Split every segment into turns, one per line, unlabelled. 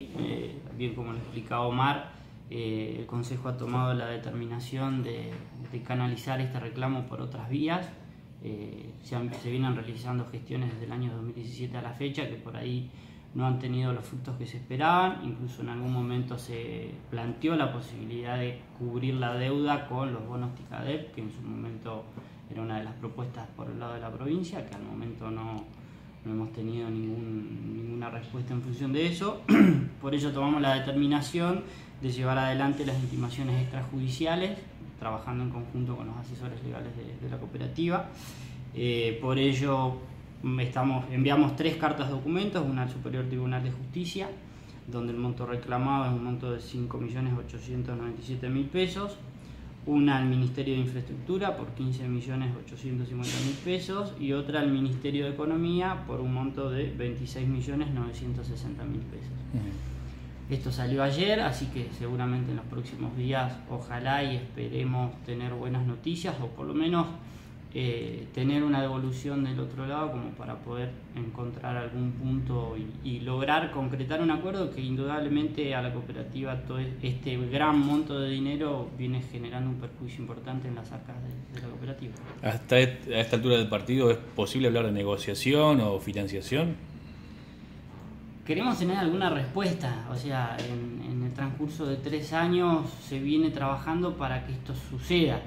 Eh, bien como lo explicaba Omar, eh, el Consejo ha tomado la determinación de, canalizar este reclamo por otras vías. Eh, se, vienen realizando gestiones desde el año 2017 a la fecha que por ahí no han tenido los frutos que se esperaban. Incluso en algún momento se planteó la posibilidad de cubrir la deuda con los bonos TICADEP, que en su momento era una de las propuestas por el lado de la provincia, que al momento no, no hemos tenido ninguna respuesta en función de eso. Por ello tomamos la determinación de llevar adelante las intimaciones extrajudiciales, trabajando en conjunto con los asesores legales de, la cooperativa. Eh, por ello estamos, enviamos tres cartas de documentos, una al Superior Tribunal de Justicia, donde el monto reclamado es un monto de 5.897.000 pesos, una al Ministerio de Infraestructura por 15.850.000 pesos y otra al Ministerio de Economía por un monto de 26.960.000 pesos. Esto salió ayer, así que seguramente en los próximos días ojalá y esperemos tener buenas noticias o por lo menos eh, tener una devolución del otro lado como para poder encontrar algún punto y, lograr concretar un acuerdo que indudablemente a la cooperativa todo este gran monto de dinero viene generando un perjuicio importante en las arcas de, la cooperativa.
¿Hasta a esta altura del partido es posible hablar de negociación o financiación?
Queremos tener alguna respuesta, o sea, en, en el transcurso de tres años se viene trabajando para que esto suceda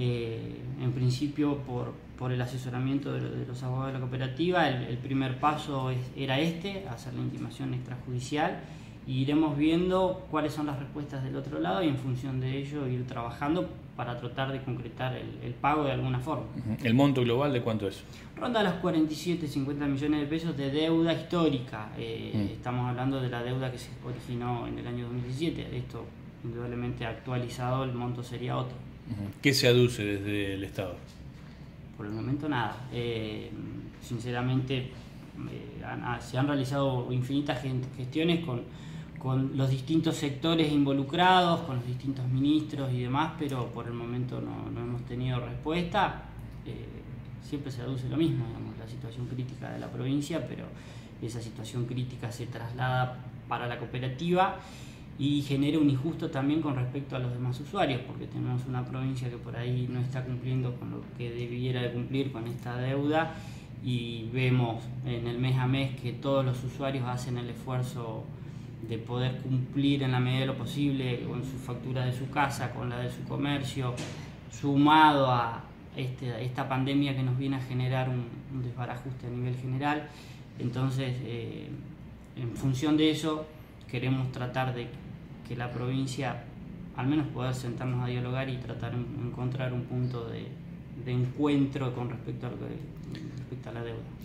eh, en principio por, por el asesoramiento de, los abogados de la cooperativa, el, primer paso era este, hacer la intimación extrajudicial, y iremos viendo cuáles son las respuestas del otro lado y en función de ello ir trabajando para tratar de concretar el, pago de alguna forma.
¿El monto global de cuánto es?
Ronda los 47, 50 millones de pesos de deuda histórica. Eh, mm. Estamos hablando de la deuda que se originó en el año 2017. Esto indudablemente actualizado el monto sería otro.
¿Qué se aduce desde el Estado?
Por el momento nada. Eh, sinceramente eh, se han realizado infinitas gestiones con, con, los distintos sectores involucrados, con los distintos ministros y demás, pero por el momento no, no hemos tenido respuesta. Eh, siempre se aduce lo mismo, digamos, la situación crítica de la provincia, pero esa situación crítica se traslada para la cooperativa y genera un injusto también con respecto a los demás usuarios, porque tenemos una provincia que por ahí no está cumpliendo con lo que debiera de cumplir con esta deuda y vemos en el mes a mes que todos los usuarios hacen el esfuerzo de poder cumplir en la medida de lo posible con su factura de su casa, con la de su comercio, sumado a este, esta pandemia que nos viene a generar un, desbarajuste a nivel general. Entonces, eh, en función de eso, queremos tratar de que la provincia al menos poder sentarnos a dialogar y tratar de encontrar un punto de, encuentro con respecto a, respecto a la deuda.